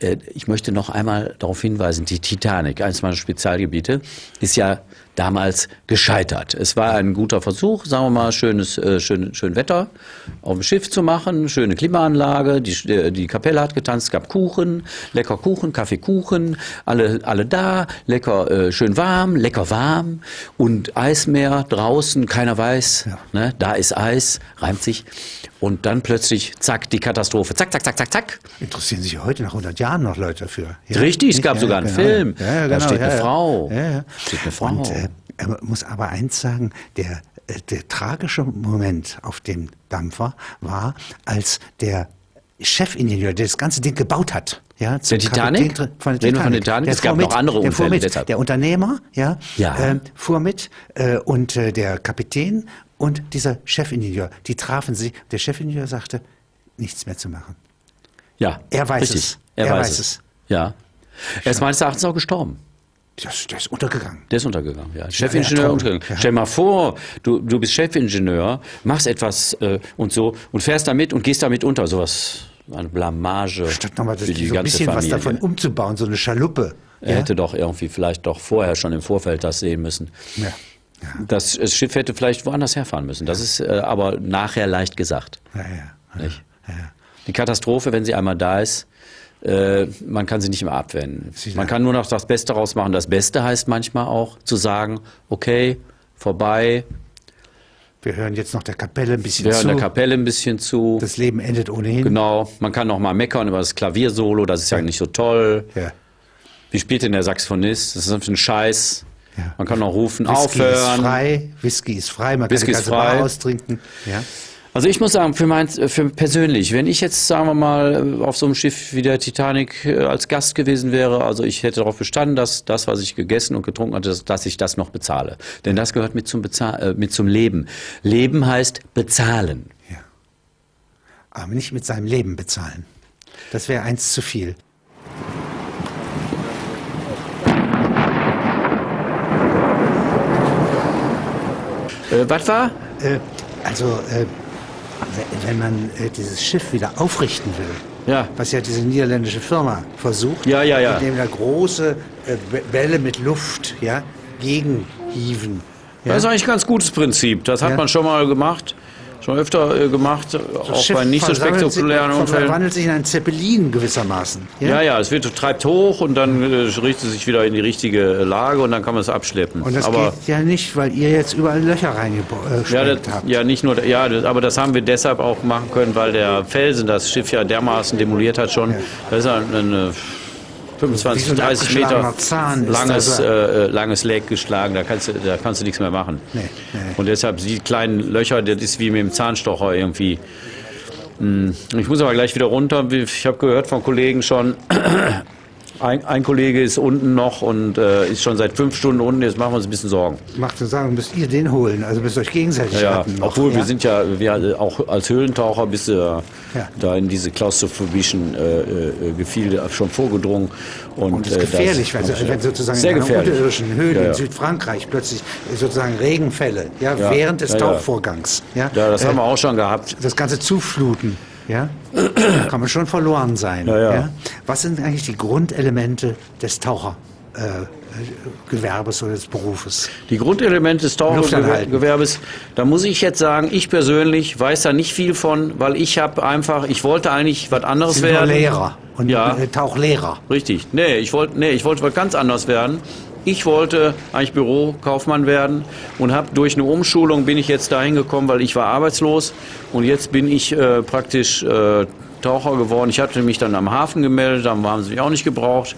äh, ich möchte noch einmal darauf hinweisen, die Titanic, eines meiner Spezialgebiete, ist ja damals gescheitert. Es war ein guter Versuch, sagen wir mal, schönes, äh, schön, schön Wetter auf dem Schiff zu machen, schöne Klimaanlage, die, äh, die Kapelle hat getanzt, es gab Kuchen, lecker Kuchen, Kaffeekuchen, alle, alle da, lecker, äh, schön warm, lecker warm und Eismeer draußen, keiner weiß, Ja. ne, da ist Eis, reimt sich und dann plötzlich, zack, die Katastrophe, zack, zack, zack, zack, zack. Interessieren sich heute nach 100 Jahren noch Leute dafür. Ja? Richtig, es gab sogar einen Film. Ja, ja, Da genau, steht ja, eine ja. Frau. Ja, ja. Steht eine Frau. Und äh, er muss aber eins sagen, der, äh, der tragische Moment auf dem Dampfer war, als der Chefingenieur, der das ganze Ding gebaut hat, ja, Der Titanic? Kapitän- Von der Reden wir von Titanic. Titanic? Der Es gab fuhr noch andere der fuhr Unfälle mit. deshalb. Der Unternehmer, ja, Ja. ähm, fuhr mit äh, und äh, der Kapitän und dieser Chefingenieur, die trafen sich. Der Chefingenieur sagte, nichts mehr zu machen. Ja, Er weiß richtig. es. Er, Er weiß, es. es. Ja. Er ist meines Erachtens auch gestorben. Das, der ist untergegangen. Der ist untergegangen, ja. Chefingenieur ertrunken, untergegangen. ja. Stell mal vor, du, du bist Chefingenieur, machst etwas äh, und so und fährst damit und gehst damit unter. Sowas, eine Blamage Statt nochmal für so die ein ganze bisschen Familie. was davon umzubauen, so eine Schaluppe. Er hätte doch irgendwie vielleicht doch vorher schon im Vorfeld das sehen müssen. Ja. Das, das Schiff hätte vielleicht woanders herfahren müssen. Das ist äh, aber nachher leicht gesagt. Ja, ja. Nicht? Ja. Die Katastrophe, wenn sie einmal da ist, äh, man kann sie nicht mehr abwenden. Man kann nur noch das Beste daraus machen. Das Beste heißt manchmal auch zu sagen, okay, vorbei, Wir hören jetzt noch der Kapelle ein bisschen wir hören zu. der Kapelle ein bisschen zu. das Leben endet ohnehin. Genau, man kann noch mal meckern über das Klaviersolo, das ist ja nicht so toll. Ja. Wie spielt denn der Saxophonist? Das ist ein Scheiß. Ja. Man kann noch rufen, Whisky ist aufhören. frei, Whisky ist frei, man Whisky kann ist die ganze frei. Bar austrinken. Ja. Also ich muss sagen, für mein, für persönlich, wenn ich jetzt, sagen wir mal, auf so einem Schiff wie der Titanic äh, als Gast gewesen wäre, also ich hätte darauf bestanden, dass das, was ich gegessen und getrunken hatte, dass, dass ich das noch bezahle. Denn das gehört mit zum, Bezahl äh, mit zum Leben. Leben heißt bezahlen. ja. Aber nicht mit seinem Leben bezahlen. Das wäre eins zu viel. Äh, was war? Äh, also, äh, wenn- man äh, dieses Schiff wieder aufrichten will, Ja. was ja diese niederländische Firma versucht, Ja, ja, indem da große äh, Bälle mit Luft ja, gegenhieven. Das ist eigentlich ein ganz gutes Prinzip. Das hat man schon mal gemacht, schon öfter äh, gemacht, auch Das Schiff bei nicht so versammelt sich- spektakulären Unfällen. verwandelt sich in einen Zeppelin gewissermaßen. Ja, ja, es wird, treibt hoch und dann äh, richtet es sich wieder in die richtige Lage und dann kann man es abschleppen. Und das Aber geht ja nicht, weil ihr jetzt überall Löcher reingesprengt Ja, das, habt. ja, nicht nur, ja, das, aber das haben wir deshalb auch machen können, weil der Felsen das Schiff ja dermaßen demoliert hat schon. Das ist ein, ein äh, 25, Wie so ein 30 Meter langes, äh, äh, langes Leck geschlagen. Da kannst, du, da kannst du nichts mehr machen. Nee, nee. Und deshalb die kleinen Löcher, das ist wie mit dem Zahnstocher irgendwie. Hm, Ich muss aber gleich wieder runter. Ich habe gehört von Kollegen schon, ein, ein Kollege ist unten noch und äh, ist schon seit fünf Stunden unten. Jetzt machen wir uns ein bisschen Sorgen. Macht zu sagen, müsst ihr den holen, also müsst ihr euch gegenseitig Ja, retten. noch, obwohl ja? wir sind ja, wir auch als Höhlentaucher bist du ja, da in diese klaustrophobischen äh, äh, Gefilde schon vorgedrungen. Und, Und es ist äh, gefährlich, das- wenn, wenn sozusagen sehr in einer gefährlich. unterirdischen Höhle in Südfrankreich plötzlich sozusagen Regenfälle, ja, während des. Tauchvorgangs, ja, Ja, das äh, haben wir auch schon gehabt. das Ganze zufluten, ja, da kann man schon verloren sein. Ja, ja. Was sind eigentlich die Grundelemente des Tauchergewerbes äh, Gewerbes oder des Berufes? Die Grundelemente des. Tauchergewerbes, da muss ich jetzt sagen, ich persönlich weiß da nicht viel von, weil ich habe einfach, ich wollte eigentlich was anderes Sie sind werden. Lehrer und Ja. äh, Tauchlehrer. Richtig. Nee, ich wollte nee, ich wollte was ganz anderes werden. Ich wollte eigentlich Bürokaufmann werden und habe durch eine Umschulung bin ich jetzt dahin gekommen, weil ich war arbeitslos und jetzt bin ich äh, praktisch äh, Taucher geworden. Ich hatte mich dann am Hafen gemeldet, dann haben sie mich auch nicht gebraucht.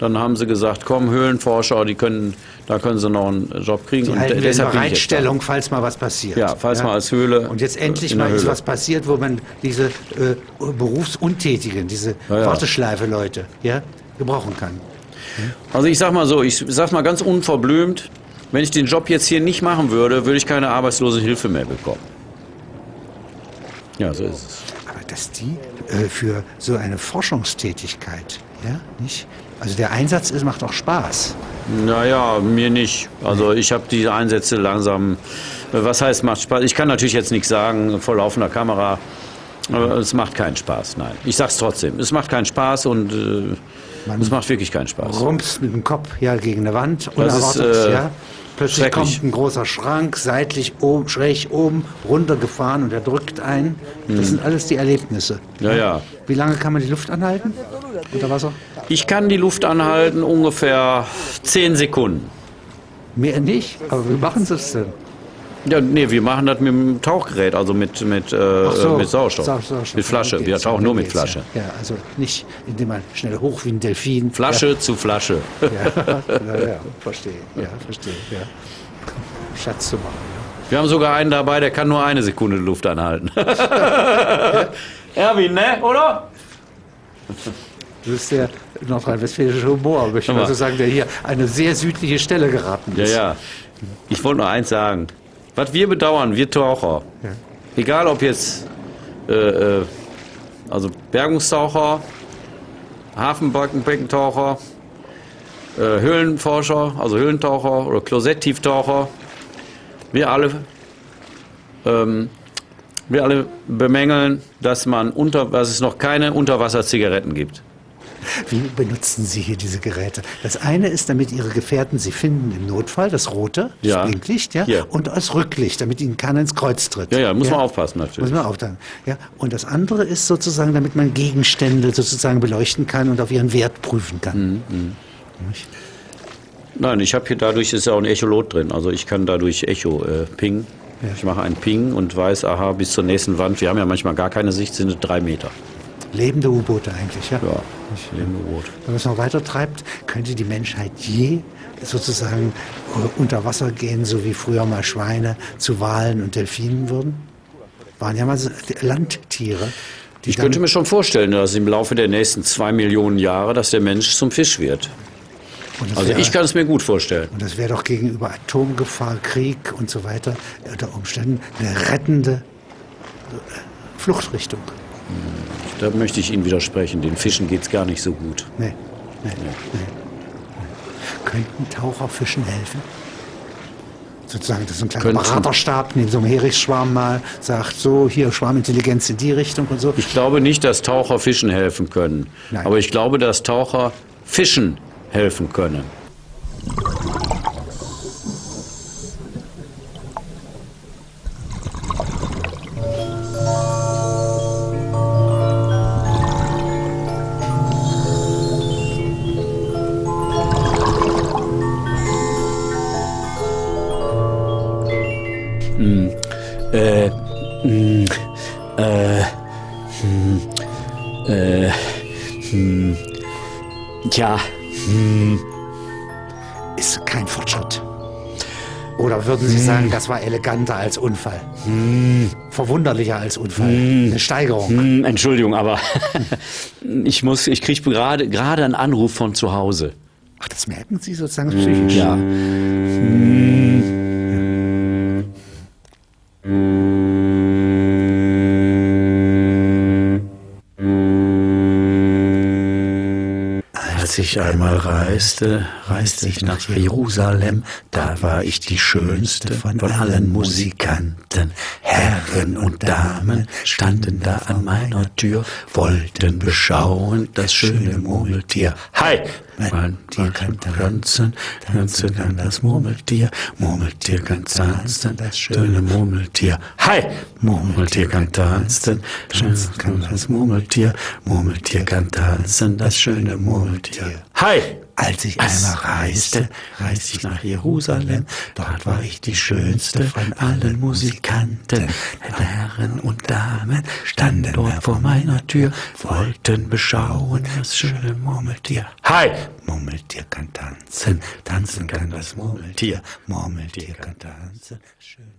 Dann haben sie gesagt, komm, Höhlenforscher, die können, da können sie noch einen Job kriegen. Die und halten deshalb. Bereitstellung, falls mal was passiert. Ja, falls mal als Höhle, Und jetzt endlich mal ist Höhle. was passiert, wo man diese äh, Berufsuntätigen, diese Ja, ja. Warteschleife-Leute, ja, gebrauchen kann. Also ich sag mal so, ich sag mal ganz unverblümt, wenn ich den Job jetzt hier nicht machen würde, würde ich keine Arbeitslosehilfe mehr bekommen. Ja, so ist es. Aber dass die äh, für so eine Forschungstätigkeit, ja, nicht? Also der Einsatz ist, macht auch Spaß. Naja, mir nicht. Also ich habe die Einsätze langsam, äh, was heißt macht Spaß? Ich kann natürlich jetzt nichts sagen vor laufender Kamera, Aber es macht keinen Spaß, nein. Ich sag's trotzdem. Es macht keinen Spaß und äh, es macht wirklich keinen Spaß. Rumpst mit dem Kopf ja gegen eine Wand, Das ist, unerwartet, äh, ja. Plötzlich kommt ein großer Schrank, seitlich oben, schräg oben, runtergefahren und er drückt ein. Das sind alles die Erlebnisse. Ja, ja. Wie lange kann man die Luft anhalten? Unter Wasser? Ich kann die Luft anhalten ungefähr 10 Sekunden. Mehr nicht, aber wie machen Sie es denn? Ja, nee, wir machen das mit dem Tauchgerät, also mit, mit, äh, Ach mit Sauerstoff. Sau- Sauerstoff. Mit Flasche. Wir tauchen nur mit Flasche. Ja. ja, also nicht, indem man schnell hoch wie ein Delfin. Flasche zu Flasche. Ja, ja, ja, ja verstehe. Ja, verstehe. Ja. Schatz zu machen. Wir haben sogar einen dabei, der kann nur eine Sekunde die Luft anhalten. Erwin, ne? Oder? Das ist der nordrhein-westfälische Humor, möchte ich mal so sagen, der hier eine sehr südliche Stelle geraten Ja, ist. ja. Ich wollte nur eins sagen. Was wir bedauern, wir Taucher, Ja. egal ob jetzt äh, äh, also Bergungstaucher, Hafenbeckentaucher, äh, Höhlenforscher, also Höhlentaucher oder Klosetttieftaucher, wir alle, ähm, wir alle bemängeln, dass man unter, dass es noch keine Unterwasserzigaretten gibt. Wie benutzen Sie hier diese Geräte? Das eine ist, damit Ihre Gefährten Sie finden im Notfall, das rote, das Ja. Blinklicht, ja, Hier. und als Rücklicht, damit Ihnen keiner ins Kreuz tritt. Ja, ja, muss man aufpassen natürlich. Muss man aufpassen. Ja. Und das andere ist sozusagen, damit man Gegenstände sozusagen beleuchten kann und auf ihren Wert prüfen kann. Mhm. Nicht? Nein, ich habe hier dadurch ist ja auch ein Echolot drin. Also ich kann dadurch Echo äh, pingen. Ja. Ich mache einen Ping und weiß, aha, bis zur nächsten Wand. Wir haben ja manchmal gar keine Sicht, sind es drei Meter. Lebende U-Boote eigentlich, ja. Ja, ich lebe nur rot. Wenn man es noch weiter treibt, könnte die Menschheit je sozusagen äh, unter Wasser gehen, so wie früher mal Schweine zu Walen und Delfinen wurden? Waren ja mal Landtiere. Ich könnte mir schon vorstellen, dass im Laufe der nächsten zwei Millionen Jahre, dass der Mensch zum Fisch wird. Also wäre- ich kann es mir gut vorstellen. Und das wäre doch gegenüber Atomgefahr, Krieg und so weiter unter Umständen eine rettende äh, Fluchtrichtung. Da möchte ich Ihnen widersprechen. Den Fischen geht es gar nicht so gut. Nee, nee, nee. nee. Könnten Taucher Fischen helfen? Sozusagen, das ist ein kleiner Könnten. Beraterstab neben so einem Heringsschwarm mal, sagt so, hier Schwarmintelligenz in die Richtung und so. Ich glaube nicht, dass Taucher Fischen helfen können. Nein. Aber ich glaube, dass Taucher Fischen helfen können. Äh, mh, äh, hm, äh, hm, tja, Ist kein Fortschritt. Oder würden Sie sagen, das war eleganter als Unfall? Verwunderlicher als Unfall? Eine Steigerung? hm, Entschuldigung, aber ich muss, ich kriege gerade gerade einen Anruf von zu Hause. Ach, das merken Sie sozusagen psychisch? Ja. Als ich einmal reiste, reiste ich nach Jerusalem, da war ich die schönste von allen Musikanten. Herren und Damen standen da an meiner Tür, wollten beschauen das schöne Murmeltier. Hi! Mein Tier kann tanzen, tanzen kann das Murmeltier, Murmeltier kann tanzen, das schöne Murmeltier. Hi! Murmeltier kann tanzen, tanzen kann das Murmeltier, Murmeltier kann tanzen, das schöne Murmeltier. Hi! Als ich Als einmal reiste, reiste ich nach Jerusalem, dort war ich die schönste von allen Musikanten. Herren und Damen standen dort vor meiner Tür, wollten beschauen das schöne Murmeltier. Hi! Murmeltier kann tanzen, tanzen kann das Murmeltier, Murmeltier kann tanzen. Schöne